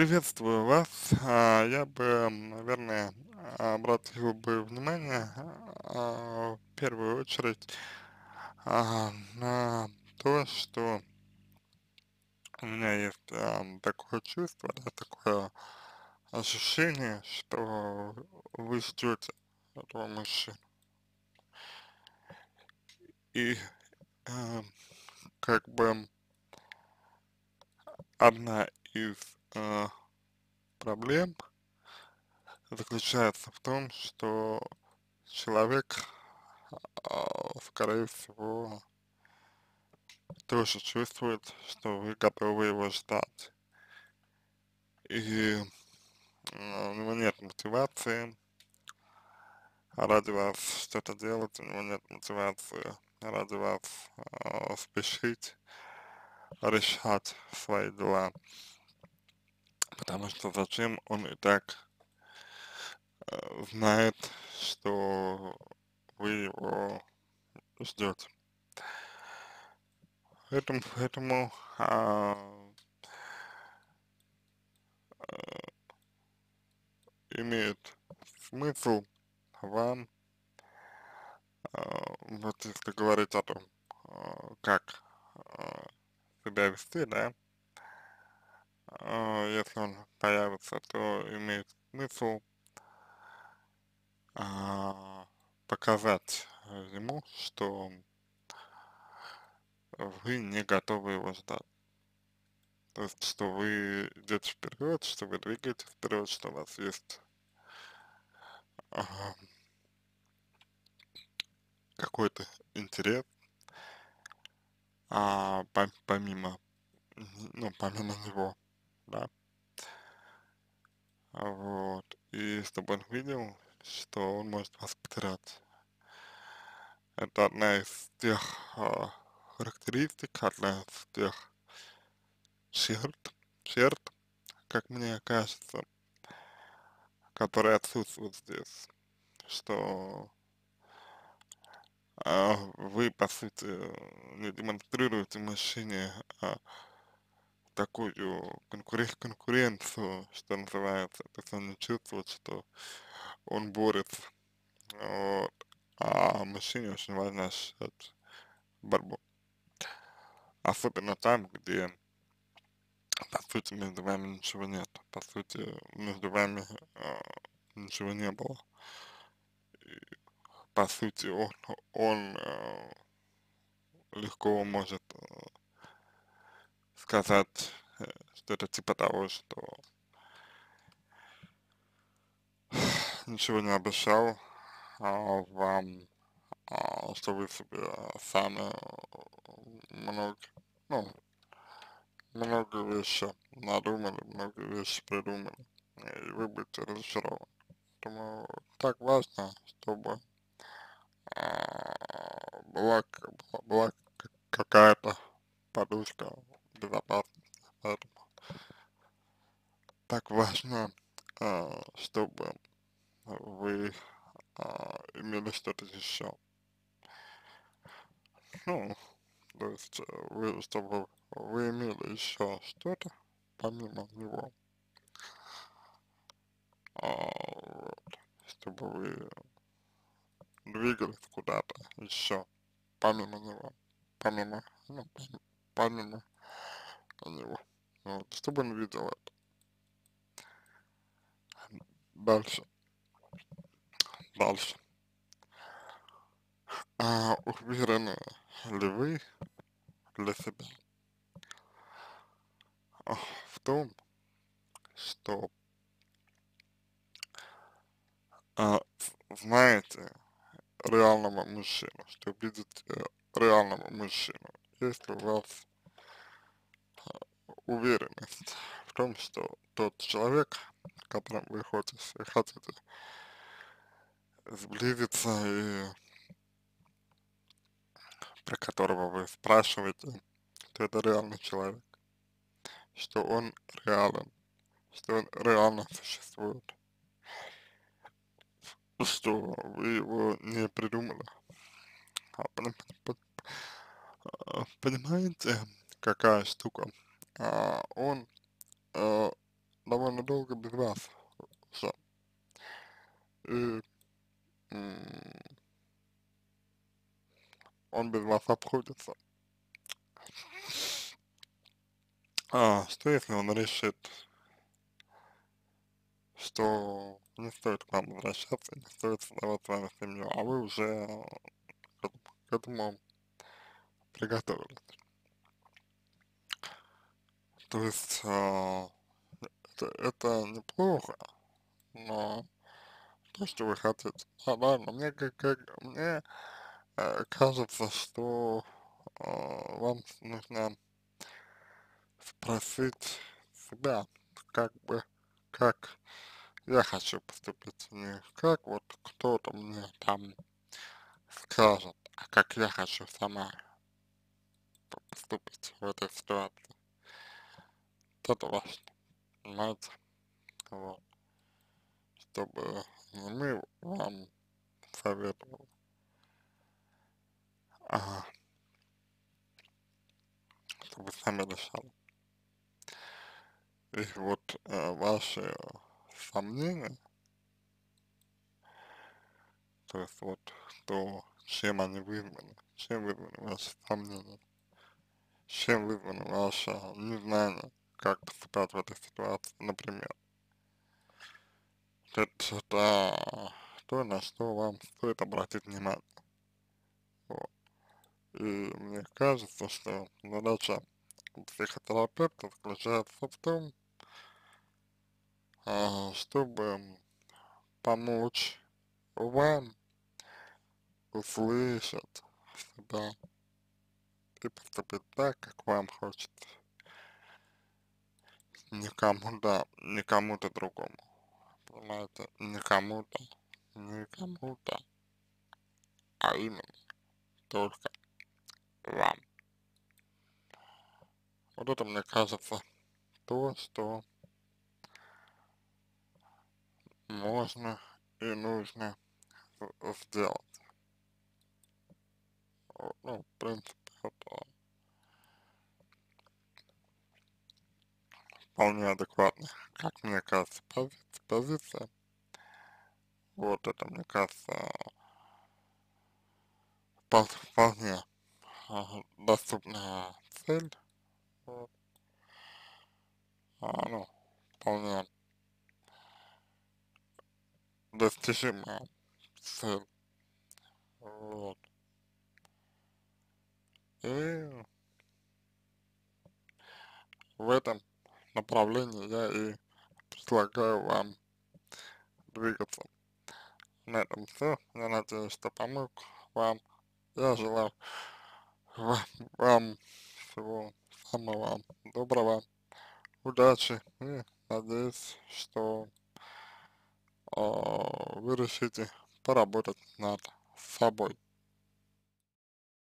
Приветствую вас. А, я бы, наверное, обратил бы внимание, а, в первую очередь, а, на то, что у меня есть такое чувство, такое ощущение, что вы ждете этого мужчину. И как бы одна из а, проблем заключается в том, что человек, а, скорее всего, тоже чувствует, что вы готовы его ждать. И а, у него нет мотивации ради вас что-то делать, у него нет мотивации ради вас э, спешить решать свои дела. Потому что зачем он и так э, знает, что вы его ждете. Поэтому, поэтому а, а, имеет смысл вам, а, вот если говорить о том, а, как а, себя вести, да, а, если он появится, то имеет смысл а, показать ему, что вы не готовы его ждать. То есть, что вы идете вперед, что вы двигаетесь вперед, что у вас есть ага, какой-то интерес, а, помимо, ну, помимо него, да. Вот. И чтобы он видел, что он может вас потерять. Это одна из тех а, характеристик, одна из тех черт, черт, как мне кажется, которые отсутствуют здесь, что а, вы, по сути, не демонстрируете мужчине а, такую конкурен конкуренцию, что называется, то есть он чувствует, что он борется, вот, а мужчине очень важно ощущать борьбу. Особенно там, где, по сути, между вами ничего нет, по сути, между вами э, ничего не было. И, по сути, он, он э, легко может э, сказать э, что-то типа того, что ничего не обещал а, вам, а, что вы себе сами много, ну, много вещей надумали, много вещей придумали, и вы будете разочарованы. Поэтому так важно, чтобы а, была, была какая-то подушка безопасности, поэтому так важно, а, чтобы вы а, имели что-то еще. Ну, то есть, э, вы, чтобы вы имели еще что-то помимо него. А, вот, чтобы вы двигались куда-то еще помимо него, помимо, ну, помимо него, вот, чтобы он видел это. Дальше, дальше. А уверены ли вы для себя а, в том, что а, знаете реального мужчину, что видите реального мужчину, если у вас а, уверенность в том, что тот человек, которым вы хотите, хотите сблизиться и про которого вы спрашиваете, что это реальный человек, что он реален, что он реально существует, что вы его не придумали. А, понимаете, какая штука? А, он а, довольно долго без вас уже. И он без вас обходится. А, что если он решит, что не стоит к вам возвращаться, не стоит создавать с вами семью, а вы уже к этому приготовились. То есть э, это, это неплохо, но то, что вы хотите. А, ладно, мне как, как мне э, кажется, что э, вам нужно спросить себя, как бы, как я хочу поступить, не как вот кто-то мне там скажет, а как я хочу сама поступить в этой ситуации. Это важно, понимаете? Вот. Чтобы не мы вам советовали, а чтобы сами решали. И вот э, ваши сомнения, то есть вот то, чем они вызваны, чем вызваны ваши сомнения, чем вызвано ваше незнание, как поступать в этой ситуации, например. Это, это то, на что вам стоит обратить внимание. Вот. И мне кажется, что задача психотерапевта заключается в том, а, чтобы помочь вам услышать себя и поступить так, как вам хочется. Никому-то, никому-то другому. Понимаете, никому-то, никому-то, а именно только вам. Вот это, мне кажется, то, что можно и нужно сделать. Ну, в принципе, это вполне адекватно, как мне кажется, позиция. позиция. Вот это, мне кажется, вполне доступная цель. Вот. А, ну, вполне достижимая цель. Вот. И в этом направлении я и предлагаю вам двигаться. На этом все. Я надеюсь, что помог вам. Я желаю вам, вам всего самого доброго, удачи и надеюсь, что э, вы решите поработать над собой.